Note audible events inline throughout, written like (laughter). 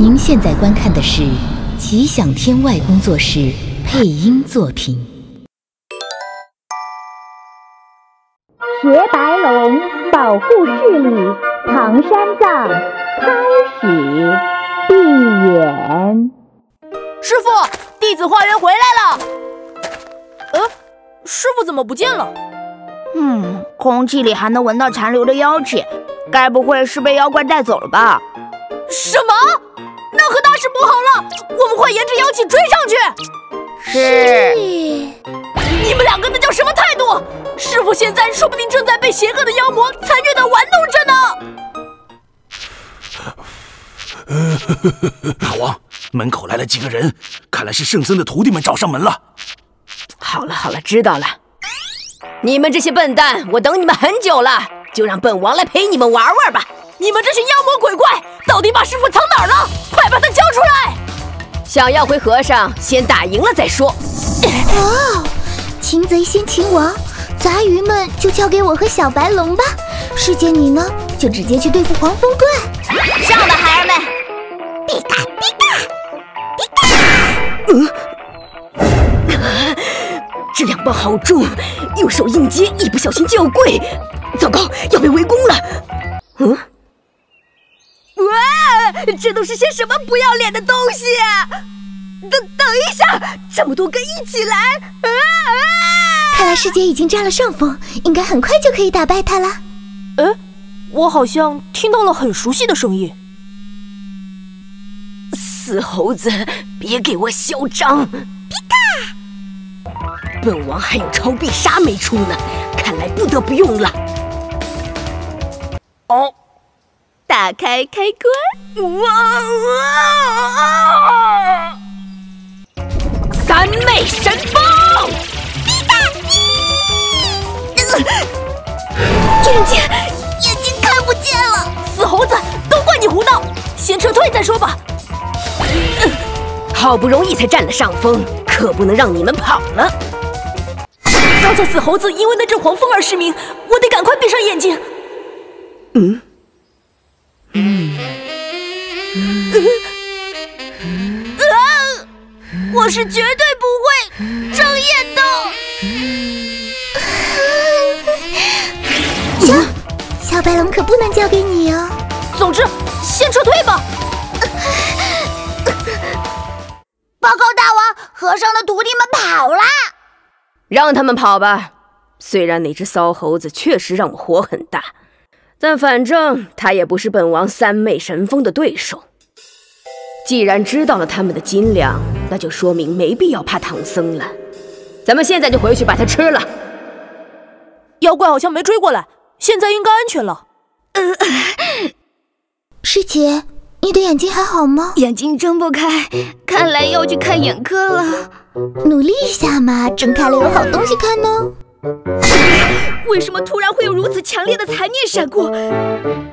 您现在观看的是奇想天外工作室配音作品。雪白龙保护视力，唐三藏开始闭眼。师傅，弟子化缘回来了。呃，师傅怎么不见了？嗯，空气里还能闻到残留的妖气，该不会是被妖怪带走了吧？什么？那可大事不好了！我们快沿着妖气追上去。是。你们两个那叫什么态度？师傅现在说不定正在被邪恶的妖魔残虐的玩弄着呢。大王，门口来了几个人，看来是圣僧的徒弟们找上门了。好了好了，知道了。你们这些笨蛋，我等你们很久了，就让本王来陪你们玩玩吧。想要回和尚，先打赢了再说。哦，擒贼先擒王，杂鱼们就交给我和小白龙吧。师姐你呢，就直接去对付黄风怪。上吧，孩儿们！比嘎比嘎比嘎！嗯，这两棒好重，用手硬接，一不小心就要跪。糟糕，要被围攻了。嗯。哇，这都是些什么不要脸的东西！等等一下，这么多个一起来！啊啊！看来师姐已经占了上风，应该很快就可以打败他了。哎，我好像听到了很熟悉的声音。死猴子，别给我嚣张！皮卡，本王还有超必杀没出呢，看来不得不用了。哦。打开开关，哇！三昧神风，滴答滴！眼睛眼睛看不见了，死猴子，都怪你胡闹，先撤退再说吧。好不容易才占了上风，可不能让你们跑了。刚才死猴子因为那阵黄风而失明，我得赶快闭上眼睛。嗯，啊！(laughs) 我是绝对不会睁眼的。(laughs) 行，小白龙可不能交给你哦。总之，先撤退吧。(laughs) 报告大王，和尚的徒弟们跑了。让他们跑吧。虽然那只骚猴子确实让我火很大。但反正他也不是本王三昧神风的对手。既然知道了他们的斤两，那就说明没必要怕唐僧了。咱们现在就回去把它吃了。妖怪好像没追过来，现在应该安全了。师姐，你的眼睛还好吗？眼睛睁不开，看来要去看眼科了。努力一下嘛，睁开了有好东西看呢。为什么突然会有如此强烈的残念闪过？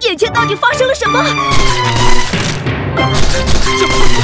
眼前到底发生了什么？这 (laughs) 破